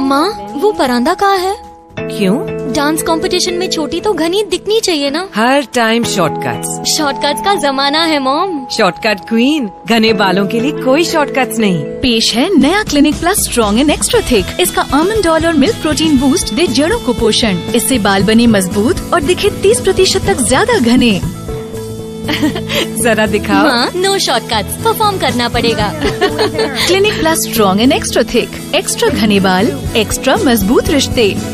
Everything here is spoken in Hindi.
माँ वो परांदा कहाँ है? क्यों? डांस कंपटीशन में छोटी तो घनी दिखनी चाहिए ना। हर टाइम शॉर्टकट्स। शॉर्टकट्स का जमाना है मॉम। शॉर्टकट क्वीन घने बालों के लिए कोई शॉर्टकट्स नहीं। पेश है नया Clinic plus strong and extra thick. इसका आमंड ऑयल और मिल्क प्रोटीन बूस्ट दे जड़ों को पोषण। इससे बाल बने मज़बूत और दिखे 30 प्रतिशत तक ज़्यादा घने। जरा दिखाओ। हाँ, नो शॉर्टकट्स परफॉर्म करना पड़ेगा। Clinic plus strong and extra thick extra घने बाल एक्स्ट्रा मज़बूत रिश्ते